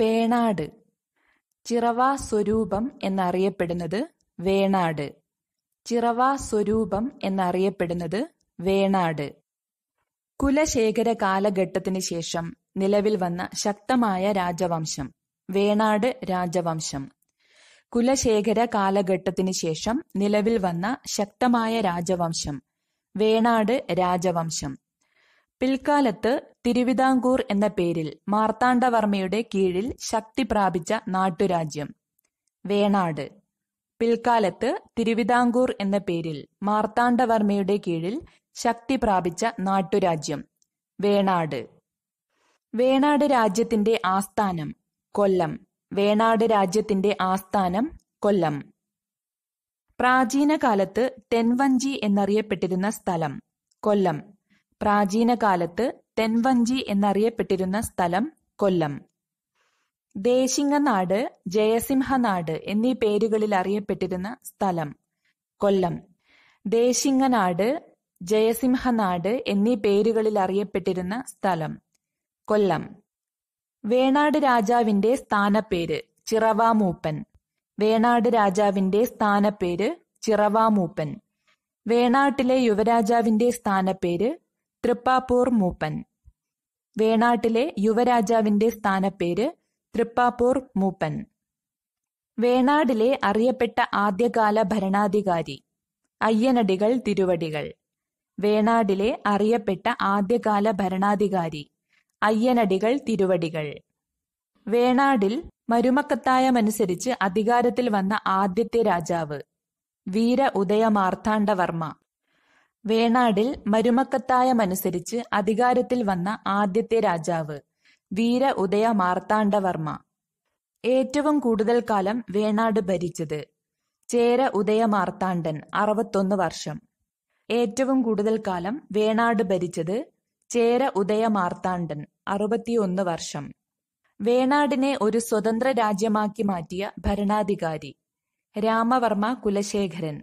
വേണാട്. ചിറവാ സ്വരൂപം എന്നറിയപ്പെടുന്നത് വേണാട്. ചിറവാ സ്വരൂപം എന്നറിയപ്പെടുന്നത് വേണാട്. കുലശേഖര കാലഘട്ടത്തിന് ശേഷം നിലവിൽ വന്ന ശക്തമായ രാജവംശം വേണാട് രാജവംശം. കുലശേഖര കാലഘട്ടത്തിന് ശേഷം നിലവിൽ വന്ന ശക്തമായ രാജവംശം വേണാട് രാജവംശം. പിൽക്കാലത്ത് തിരുവിതാംകൂർ എന്ന പേരിൽ മാർത്താണ്ഡവർമ്മയുടെ കീഴിൽ ശക്തി പ്രാപിച്ച നാട്ടുരാജ്യം. വേണാട്. പിൽക്കാലത്ത് തിരുവിതാംകൂർ എന്ന പേരിൽ മാർത്താണ്ഡവർമ്മയുടെ കീഴിൽ ശക്തി പ്രാപിച്ച നാട്ടുരാജ്യം. വേണാട്. വേണാട് രാജ്യത്തിന്റെ ആസ്ഥാനം കൊല്ലം. വേണാട് രാജ്യത്തിന്റെ ആസ്ഥാനം കൊല്ലം. പ്രാചീന കാലത്ത് തെൻവഞ്ചി എന്നറിയപ്പെട്ടിരുന്ന സ്ഥലം കൊല്ലം. പ്രാചീന കാലത്ത് തെൻവഞ്ചി എന്നറിയപ്പെട്ടിരുന്ന സ്ഥലം കൊല്ലം. ദേശിങ്ങനാട് ജയസിംഹനാട് എന്നീ പേരുകളിൽ അറിയപ്പെട്ടിരുന്ന സ്ഥലം കൊല്ലം. ദേശിങ്ങനാട് ജയസിംഹനാട് എന്നീ പേരുകളിൽ അറിയപ്പെട്ടിരുന്ന സ്ഥലം കൊല്ലം. വേണാട് രാജാവിന്റെ സ്ഥാനപ്പേര് ചിറവാമൂപ്പൻ. വേണാട് രാജാവിന്റെ സ്ഥാനപ്പേര് ചിറവാമൂപ്പൻ. വേണാട്ടിലെ യുവരാജാവിന്റെ സ്ഥാനപ്പേര് തൃപ്പാപ്പൂർ മൂപ്പൻ വേണാട്ടിലെ യുവരാജാവിന്റെ സ്ഥാനപ്പേര് തൃപ്പാപ്പൂർ മൂപ്പൻ വേണാടിലെ അറിയപ്പെട്ട ആദ്യകാല ഭരണാധികാരി അയ്യനടികൾ തിരുവടികൾ. വേണാടിലെ അറിയപ്പെട്ട ആദ്യകാല ഭരണാധികാരി അയ്യനടികൾ തിരുവടികൾ. വേണാടിൽ മരുമക്കത്തായമനുസരിച്ച് അധികാരത്തിൽ വന്ന ആദ്യത്തെ രാജാവ് വീര ഉദയമാർത്താണ്ഡവർമ്മ വേണാടിൽ മരുമക്കത്തായമനുസരിച്ച് അധികാരത്തിൽ വന്ന ആദ്യത്തെ രാജാവ് വീര ഉദയ മാർത്താണ്ഡവർമ്മ. ഏറ്റവും കൂടുതൽ കാലം വേണാട് ഭരിച്ചത് ചേര ഉദയ മാർത്താണ്ഡൻ അറുപത്തൊന്ന് വർഷം. ഏറ്റവും കൂടുതൽ കാലം വേണാട് ഭരിച്ചത് ചേര ഉദയ മാർത്താണ്ഡൻ അറുപത്തിയൊന്ന് വർഷം. വേണാടിനെ ഒരു സ്വതന്ത്ര രാജ്യമാക്കി മാറ്റിയ ഭരണാധികാരി രാമവർമ്മ കുലശേഖരൻ.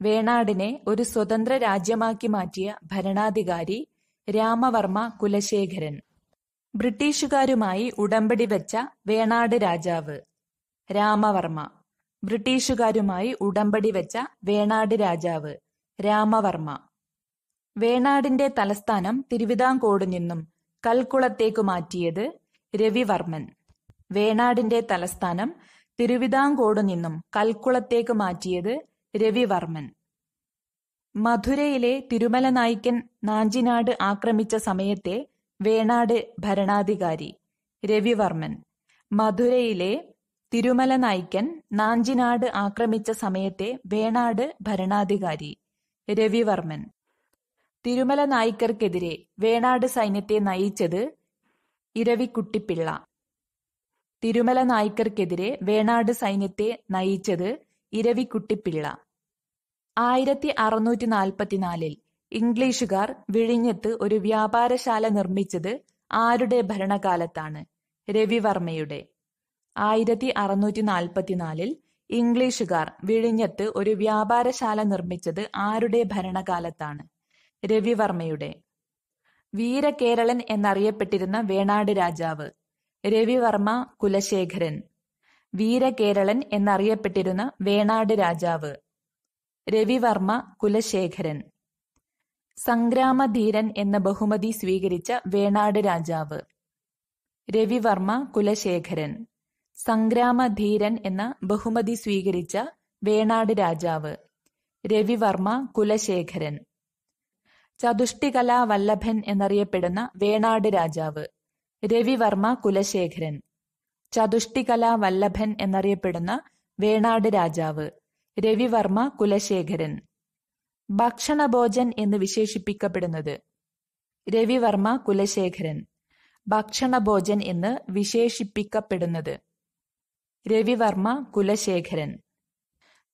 വേണാടിനെ ഒരു സ്വതന്ത്ര രാജ്യമാക്കി മാറ്റിയ ഭരണാധികാരി രാമവർമ്മ കുലശേഖരൻ. ബ്രിട്ടീഷുകാരുമായി ഉടമ്പടി വെച്ച വേണാട് രാജാവ് രാമവർമ്മ. ബ്രിട്ടീഷുകാരുമായി ഉടമ്പടി വെച്ച വേണാട് രാജാവ് രാമവർമ്മ. വേണാടിന്റെ തലസ്ഥാനം തിരുവിതാംകോട് നിന്നും കൽക്കുളത്തേക്ക് മാറ്റിയത് രവിവർമ്മൻ. വേണാടിന്റെ തലസ്ഥാനം തിരുവിതാംകോട് നിന്നും കൽക്കുളത്തേക്ക് മാറ്റിയത് രവിവർമ്മൻ. മധുരയിലെ തിരുമല നായ്ക്കൻ നാഞ്ചിനാട് ആക്രമിച്ച സമയത്തെ വേണാട് ഭരണാധികാരി രവിവർമ്മൻ. മധുരയിലെ തിരുമല നായ്ക്കൻ നാഞ്ചിനാട് ആക്രമിച്ച സമയത്തെ വേണാട് ഭരണാധികാരി രവിവർമ്മൻ. തിരുമല നായ്ക്കർക്കെതിരെ വേണാട് സൈന്യത്തെ നയിച്ചത് ഇരവിക്കുട്ടിപ്പിള്ള. തിരുമല നായ്ക്കർക്കെതിരെ വേണാട് സൈന്യത്തെ നയിച്ചത് ഇരവിക്കുട്ടിപ്പിള്ള. ആയിരത്തി അറുന്നൂറ്റി നാൽപ്പത്തിനാലിൽ ഇംഗ്ലീഷുകാർ വിഴിഞ്ഞത്ത് ഒരു വ്യാപാരശാല നിർമ്മിച്ചത് ആരുടെ ഭരണകാലത്താണ്? രവിവർമ്മയുടെ. ആയിരത്തി അറുന്നൂറ്റി നാൽപ്പത്തിനാലിൽ ഇംഗ്ലീഷുകാർ വിഴിഞ്ഞത്ത് ഒരു വ്യാപാരശാല നിർമ്മിച്ചത് ആരുടെ ഭരണകാലത്താണ്? രവിവർമ്മയുടെ. വീരകേരളൻ എന്നറിയപ്പെട്ടിരുന്ന വേണാട് രാജാവ്. രവിവർമ്മ കുലശേഖരൻ. വീരകേരളൻ എന്നറിയപ്പെട്ടിരുന്ന വേണാട് രാജാവ്. രവിവർമ്മ കുലശേഖരൻ. സംഗ്രാമധീരൻ എന്ന ബഹുമതി സ്വീകരിച്ച വേണാട് രാജാവ്. രവിവർമ്മ കുലശേഖരൻ. സംഗ്രാമധീരൻ എന്ന ബഹുമതി സ്വീകരിച്ച വേണാട് രാജാവ്. രവിവർമ്മ കുലശേഖരൻ. ചതുഷ്ടികലാ വല്ലഭൻ എന്നറിയപ്പെടുന്ന വേണാട് രാജാവ്. രവിവർമ്മ കുലശേഖരൻ. ചതുഷ്ടികലാ വല്ലഭൻ എന്നറിയപ്പെടുന്ന വേണാട് രാജാവ്. രവിവർമ്മ കുലശേഖരൻ. ഭക്ഷണഭോജൻ എന്ന് വിശേഷിപ്പിക്കപ്പെടുന്നത് രവിവർമ്മ കുലശേഖരൻ. ഭക്ഷണഭോജൻ എന്ന് വിശേഷിപ്പിക്കപ്പെടുന്നത് രവിവർമ്മ കുലശേഖരൻ.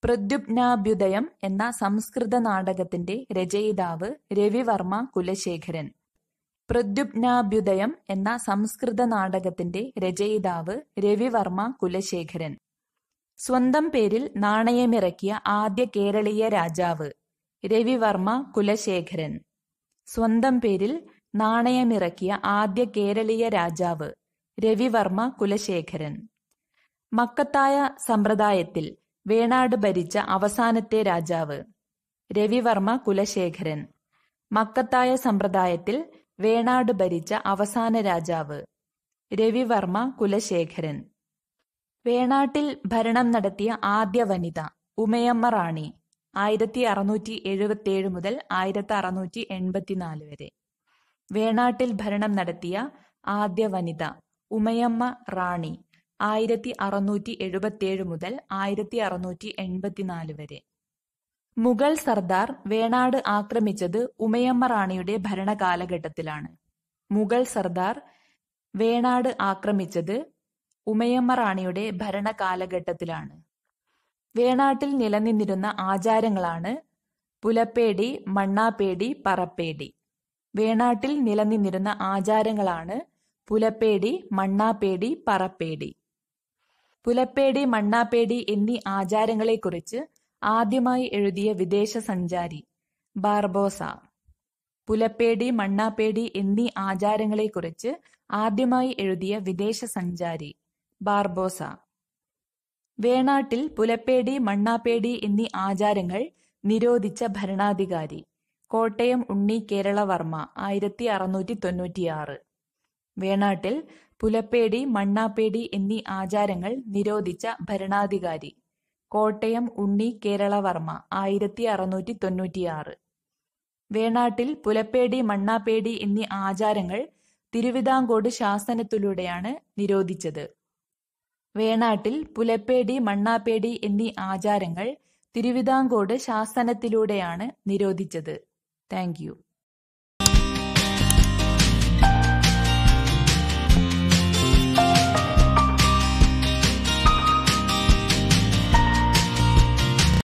പ്രദ്യുപ്നാഭ്യുദയം എന്ന സംസ്കൃത നാടകത്തിന്റെ രചയിതാവ് രവിവർമ്മ കുലശേഖരൻ. പ്രദ്യുപ്നാഭ്യുദയം എന്ന സംസ്കൃത നാടകത്തിന്റെ രചയിതാവ് രവിവർമ്മ കുലശേഖരൻ. സ്വന്തം പേരിൽ നാണയമിറക്കിയ ആദ്യ കേരളീയ രാജാവ് രവിവർമ്മ കുലശേഖരൻ. സ്വന്തം പേരിൽ നാണയമിറക്കിയ ആദ്യ കേരളീയ രാജാവ് രവിവർമ്മ കുലശേഖരൻ. മക്കത്തായ സമ്പ്രദായത്തിൽ വേണാട് ഭരിച്ച അവസാനത്തെ രാജാവ് രവിവർമ്മ കുലശേഖരൻ. മക്കത്തായ സമ്പ്രദായത്തിൽ വേണാട് ഭരിച്ച അവസാന രാജാവ് രവിവർമ്മ കുലശേഖരൻ. വേണാട്ടിൽ ഭരണം നടത്തിയ ആദ്യ വനിത ഉമയമ്മ റാണി ആയിരത്തി അറുന്നൂറ്റി എഴുപത്തിയേഴ് മുതൽ ആയിരത്തി അറുന്നൂറ്റി എൺപത്തിനാല് വരെ. വേണാട്ടിൽ ഭരണം നടത്തിയ ആദ്യ വനിത ഉമയമ്മ റാണി ആയിരത്തി അറുന്നൂറ്റി എഴുപത്തിയേഴ് മുതൽ ആയിരത്തി അറുന്നൂറ്റി എൺപത്തിനാല് വരെ. മുഗൾ സർദാർ വേണാട് ആക്രമിച്ചത് ഉമയമ്മ റാണിയുടെ ഭരണകാലഘട്ടത്തിലാണ്. മുഗൾ സർദാർ വേണാട് ആക്രമിച്ചത് ഉമയമ്മ റാണിയുടെ ഭരണകാലഘട്ടത്തിലാണ്. വേണാട്ടിൽ നിലനിന്നിരുന്ന ആചാരങ്ങളാണ് പുലപ്പേടി മണ്ണാപ്പേടി പറപ്പേടി. വേണാട്ടിൽ നിലനിന്നിരുന്ന ആചാരങ്ങളാണ് പുലപ്പേടി മണ്ണാപ്പേടി പറപ്പേടി. പുലപ്പേടി മണ്ണാപ്പേടി എന്നീ ആചാരങ്ങളെക്കുറിച്ച് ആദ്യമായി എഴുതിയ വിദേശ സഞ്ചാരി ബാർബോസ. പുലപ്പേടി മണ്ണാപ്പേടി എന്നീ ആചാരങ്ങളെക്കുറിച്ച് ആദ്യമായി എഴുതിയ വിദേശ സഞ്ചാരി ബാർബോസ. വേണാട്ടിൽ പുലപ്പേടി മണ്ണാപ്പേടി എന്നീ ആചാരങ്ങൾ നിരോധിച്ച ഭരണാധികാരി. കോട്ടയം ഉണ്ണി കേരളവർമ്മ ആയിരത്തി അറുന്നൂറ്റി തൊണ്ണൂറ്റിയാറ് വേണാട്ടിൽ പുലപ്പേടി മണ്ണാപ്പേടി എന്നീ ആചാരങ്ങൾ നിരോധിച്ച ഭരണാധികാരി. കോട്ടയം ഉണ്ണി കേരളവർമ്മ ആയിരത്തി അറുന്നൂറ്റി തൊണ്ണൂറ്റിയാറ് വേണാട്ടിൽ പുലപ്പേടി മണ്ണാപ്പേടി എന്നീ ആചാരങ്ങൾ തിരുവിതാംകോട് ശാസനത്തിലൂടെയാണ് നിരോധിച്ചത്. വേണാട്ടിൽ പുലപ്പേടി മണ്ണാപ്പേടി എന്നീ ആചാരങ്ങൾ തിരുവിതാംകോട് ശാസനത്തിലൂടെയാണ് നിരോധിച്ചത്. Thank you.